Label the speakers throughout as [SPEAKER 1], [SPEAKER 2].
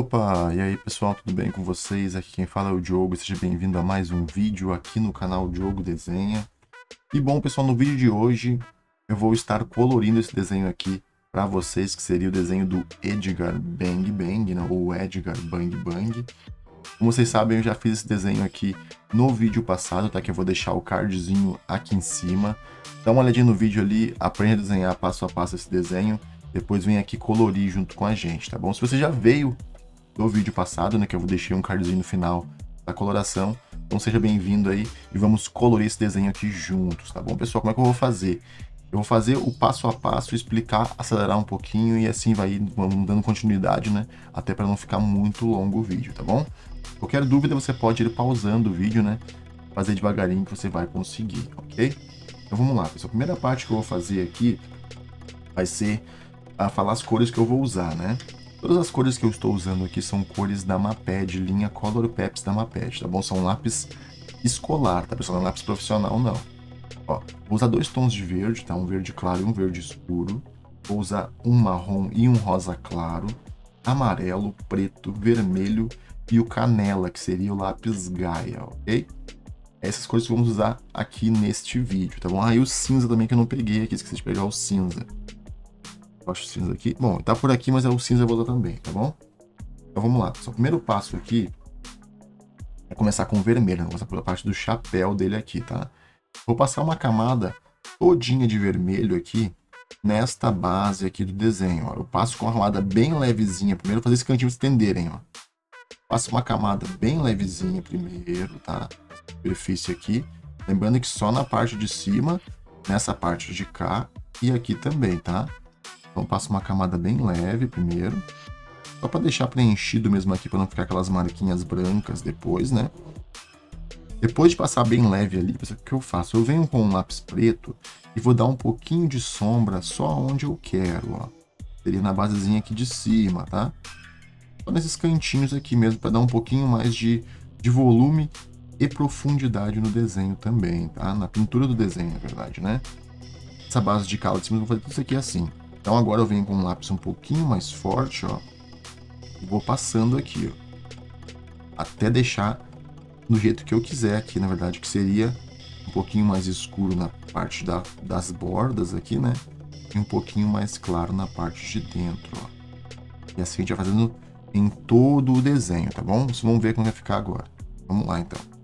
[SPEAKER 1] Opa, e aí pessoal, tudo bem com vocês? Aqui quem fala é o Diogo, seja bem-vindo a mais um vídeo aqui no canal Diogo Desenha. E bom pessoal, no vídeo de hoje eu vou estar colorindo esse desenho aqui para vocês, que seria o desenho do Edgar Bang Bang, né? ou Edgar Bang Bang. Como vocês sabem, eu já fiz esse desenho aqui no vídeo passado, tá? Que eu vou deixar o cardzinho aqui em cima. Dá uma olhadinha no vídeo ali, aprenda a desenhar passo a passo esse desenho. Depois vem aqui colorir junto com a gente, tá bom? Se você já veio do vídeo passado, né? Que eu deixar um cardzinho no final da coloração. Então seja bem-vindo aí e vamos colorir esse desenho aqui juntos, tá bom, pessoal? Como é que eu vou fazer? Eu vou fazer o passo a passo, explicar, acelerar um pouquinho e assim vai dando continuidade, né? Até para não ficar muito longo o vídeo, tá bom? Qualquer dúvida você pode ir pausando o vídeo, né? Fazer devagarinho que você vai conseguir, ok? Então vamos lá, pessoal. A primeira parte que eu vou fazer aqui vai ser a falar as cores que eu vou usar, né? Todas as cores que eu estou usando aqui são cores da Maped, linha Color Peps da Maped, tá bom? São lápis escolar, tá pessoal? Não é lápis profissional, não. Ó, vou usar dois tons de verde, tá? Um verde claro e um verde escuro. Vou usar um marrom e um rosa claro, amarelo, preto, vermelho e o canela, que seria o lápis Gaia, ok? Essas cores que vamos usar aqui neste vídeo, tá bom? Ah, o cinza também que eu não peguei aqui, esqueci de pegar o cinza. Acho o cinza aqui. Bom, tá por aqui, mas é o cinza eu vou usar também, tá bom? Então vamos lá. o primeiro passo aqui é começar com o vermelho. Vou começar pela parte do chapéu dele aqui, tá? Vou passar uma camada todinha de vermelho aqui nesta base aqui do desenho. Ó. Eu passo com uma camada bem levezinha. Primeiro fazer esse cantinho estenderem, ó. Passo uma camada bem levezinha primeiro, tá? Superfície aqui. Lembrando que só na parte de cima, nessa parte de cá e aqui também, tá? Então passo uma camada bem leve primeiro. Só para deixar preenchido mesmo aqui, para não ficar aquelas marquinhas brancas depois, né? Depois de passar bem leve ali, o que eu faço? Eu venho com um lápis preto e vou dar um pouquinho de sombra só onde eu quero, ó. Seria na basezinha aqui de cima, tá? Só nesses cantinhos aqui mesmo, para dar um pouquinho mais de, de volume e profundidade no desenho também, tá? Na pintura do desenho, na verdade, né? Essa base de cima, eu vou fazer tudo isso aqui assim. Então agora eu venho com um lápis um pouquinho mais forte, ó. E vou passando aqui, ó. Até deixar do jeito que eu quiser aqui, na verdade, que seria um pouquinho mais escuro na parte da, das bordas aqui, né? E um pouquinho mais claro na parte de dentro, ó. E assim a gente vai fazendo em todo o desenho, tá bom? Vocês vão ver como vai ficar agora. Vamos lá, então.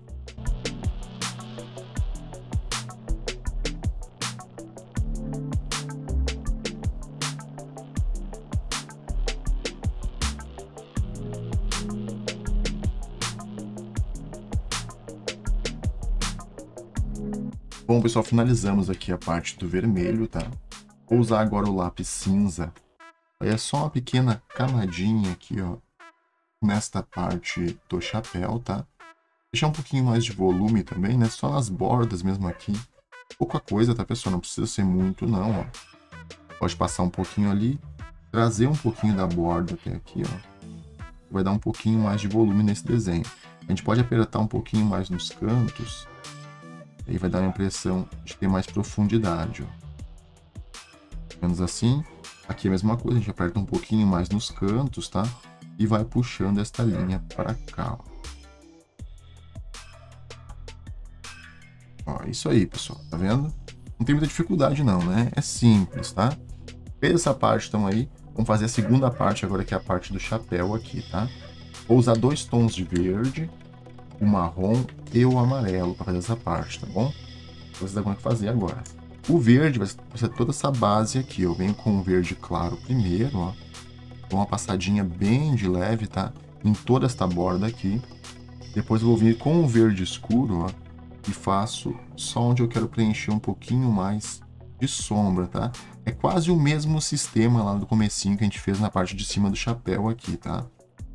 [SPEAKER 1] Bom, pessoal, finalizamos aqui a parte do vermelho, tá? Vou usar agora o lápis cinza. É só uma pequena camadinha aqui, ó, nesta parte do chapéu, tá? Deixar um pouquinho mais de volume também, né? Só nas bordas mesmo aqui. Pouca coisa, tá, pessoal? Não precisa ser muito, não, ó. Pode passar um pouquinho ali, trazer um pouquinho da borda até aqui, ó. Vai dar um pouquinho mais de volume nesse desenho. A gente pode apertar um pouquinho mais nos cantos, Aí vai dar a impressão de ter mais profundidade. Ó. Menos assim. Aqui é a mesma coisa, a gente aperta um pouquinho mais nos cantos, tá? E vai puxando esta linha para cá. Ó. ó, isso aí, pessoal. Tá vendo? Não tem muita dificuldade não, né? É simples, tá? Fez essa parte, então aí. Vamos fazer a segunda parte agora, que é a parte do chapéu aqui, tá? Vou usar dois tons de verde o marrom e o amarelo para fazer essa parte, tá bom? Vocês vão fazer agora. O verde vai ser toda essa base aqui. Eu venho com o verde claro primeiro, ó. Dou uma passadinha bem de leve, tá? Em toda esta borda aqui. Depois eu vou vir com o verde escuro, ó. E faço só onde eu quero preencher um pouquinho mais de sombra, tá? É quase o mesmo sistema lá do comecinho que a gente fez na parte de cima do chapéu aqui, tá?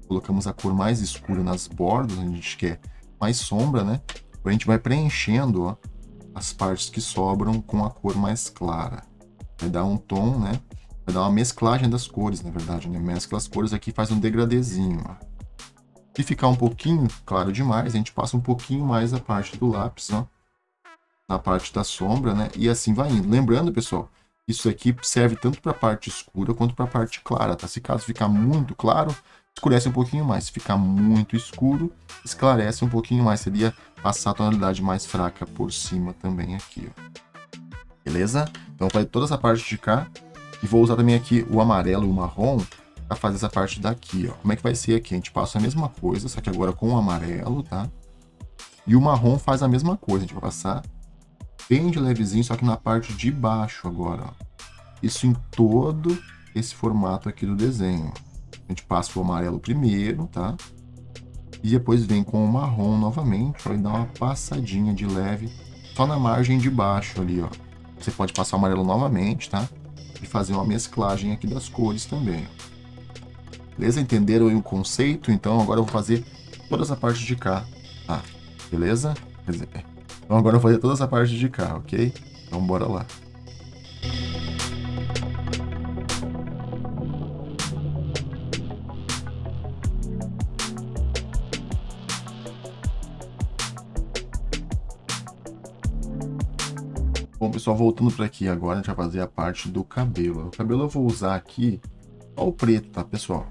[SPEAKER 1] Colocamos a cor mais escura nas bordas, onde a gente quer mais sombra, né? A gente vai preenchendo ó, as partes que sobram com a cor mais clara. Vai dar um tom, né? Vai dar uma mesclagem das cores, na verdade, né? Mescla as cores aqui faz um degradezinho, ó. Se ficar um pouquinho claro demais, a gente passa um pouquinho mais a parte do lápis, ó. Na parte da sombra, né? E assim vai indo. Lembrando, pessoal, isso aqui serve tanto para a parte escura quanto para a parte clara, tá? Se caso ficar muito claro, escurece um pouquinho mais. Se ficar muito escuro, esclarece um pouquinho mais. Seria passar a tonalidade mais fraca por cima também aqui, ó. Beleza? Então vai toda essa parte de cá. E vou usar também aqui o amarelo e o marrom para fazer essa parte daqui, ó. Como é que vai ser aqui? A gente passa a mesma coisa, só que agora com o amarelo, tá? E o marrom faz a mesma coisa. A gente vai passar bem de levezinho, só que na parte de baixo agora, ó. Isso em todo esse formato aqui do desenho. A gente passa o amarelo primeiro, tá? E depois vem com o marrom novamente, vai dar uma passadinha de leve só na margem de baixo ali, ó. Você pode passar o amarelo novamente, tá? E fazer uma mesclagem aqui das cores também. Beleza? Entenderam o conceito? Então agora eu vou fazer toda essa parte de cá, tá? Beleza? Então agora eu vou fazer toda essa parte de cá, ok? Então bora lá. Pessoal, voltando para aqui agora, a gente vai fazer a parte do cabelo. O cabelo eu vou usar aqui só o preto, tá, pessoal?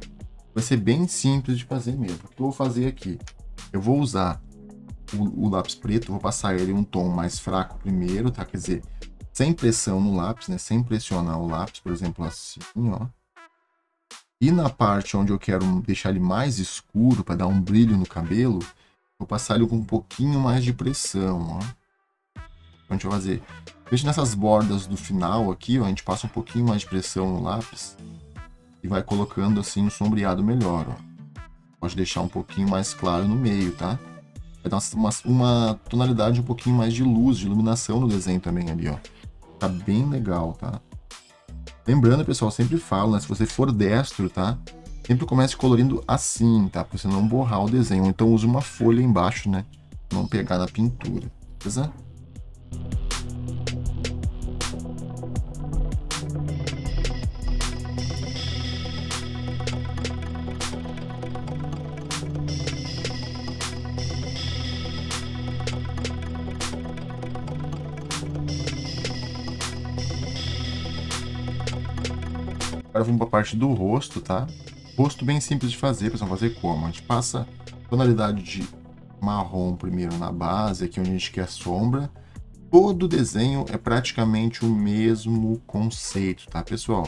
[SPEAKER 1] Vai ser bem simples de fazer mesmo. O que eu vou fazer aqui? Eu vou usar o, o lápis preto, vou passar ele um tom mais fraco primeiro, tá? Quer dizer, sem pressão no lápis, né? Sem pressionar o lápis, por exemplo, assim, ó. E na parte onde eu quero deixar ele mais escuro, para dar um brilho no cabelo, vou passar ele com um pouquinho mais de pressão, ó. Então a gente vai fazer Veja nessas bordas do final aqui, ó, a gente passa um pouquinho mais de pressão no lápis e vai colocando assim um sombreado melhor, ó. Pode deixar um pouquinho mais claro no meio, tá? Vai dar uma, uma tonalidade um pouquinho mais de luz, de iluminação no desenho também ali, ó. Tá bem legal, tá? Lembrando, pessoal, sempre falo, né? Se você for destro, tá? Sempre comece colorindo assim, tá? Pra você não borrar o desenho. Então use uma folha embaixo, né? Não pegar na pintura, beleza? Agora vamos para a parte do rosto, tá? Rosto bem simples de fazer, pessoal. Fazer como? A gente passa tonalidade de marrom primeiro na base, aqui onde a gente quer sombra. Todo desenho é praticamente o mesmo conceito, tá, pessoal?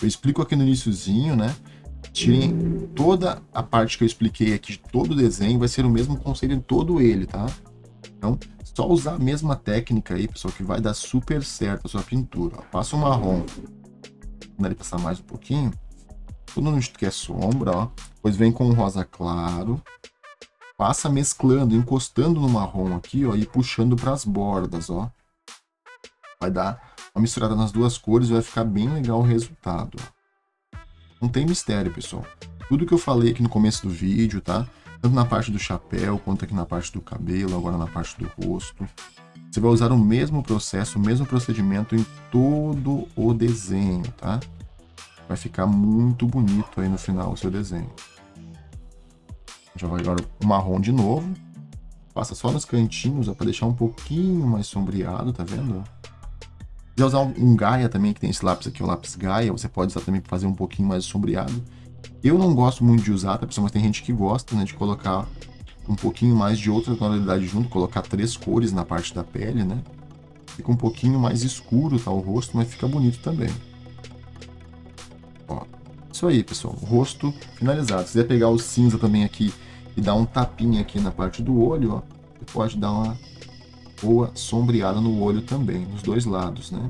[SPEAKER 1] Eu explico aqui no iníciozinho, né? Tirem toda a parte que eu expliquei aqui de todo o desenho, vai ser o mesmo conceito em todo ele, tá? Então, só usar a mesma técnica aí, pessoal, que vai dar super certo a sua pintura. Passa o marrom ele passar mais um pouquinho. Tudo no que é sombra, ó. Depois vem com o rosa claro. Passa mesclando, encostando no marrom aqui, ó, e puxando para as bordas, ó. Vai dar uma misturada nas duas cores e vai ficar bem legal o resultado. Não tem mistério, pessoal. Tudo que eu falei aqui no começo do vídeo, tá? Tanto na parte do chapéu, quanto aqui na parte do cabelo, agora na parte do rosto. Você vai usar o mesmo processo, o mesmo procedimento em todo o desenho, tá? Vai ficar muito bonito aí no final o seu desenho. Já vai agora o marrom de novo. Passa só nos cantinhos, para deixar um pouquinho mais sombreado, tá vendo? Se quiser usar um, Gaia também, que tem esse lápis aqui, o lápis Gaia, você pode usar também para fazer um pouquinho mais sombreado. Eu não gosto muito de usar, tá, pessoal? Mas tem gente que gosta, né, de colocar um pouquinho mais de outra tonalidade junto, colocar três cores na parte da pele, né? Fica um pouquinho mais escuro, tá, o rosto, mas fica bonito também. Ó, isso aí, pessoal, o rosto finalizado. Se quiser pegar o cinza também aqui e dar um tapinha aqui na parte do olho, ó, você pode dar uma boa sombreada no olho também, nos dois lados, né?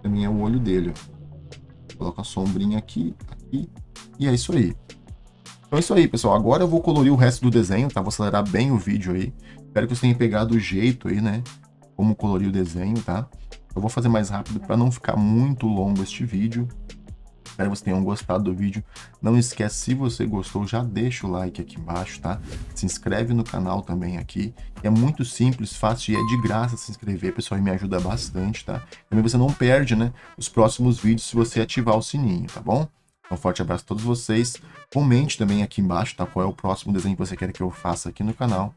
[SPEAKER 1] Também é o olho dele, ó. Coloca a sombrinha aqui, aqui, e é isso aí. Então é isso aí, pessoal. Agora eu vou colorir o resto do desenho, tá? Vou acelerar bem o vídeo aí. Espero que vocês tenham pegado o jeito aí, né? Como colorir o desenho, tá? Eu vou fazer mais rápido para não ficar muito longo este vídeo. Espero que vocês tenham gostado do vídeo. Não esquece, se você gostou, já deixa o like aqui embaixo, tá? Se inscreve no canal também aqui. É muito simples, fácil e é de graça se inscrever, pessoal, e me ajuda bastante, tá? Também você não perde, né, os próximos vídeos se você ativar o sininho, tá bom? Um forte abraço a todos vocês. Comente também aqui embaixo, tá? Qual é o próximo desenho que você quer que eu faça aqui no canal.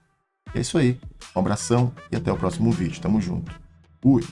[SPEAKER 1] E é isso aí. Um abração e até o próximo vídeo. Tamo junto. Fui!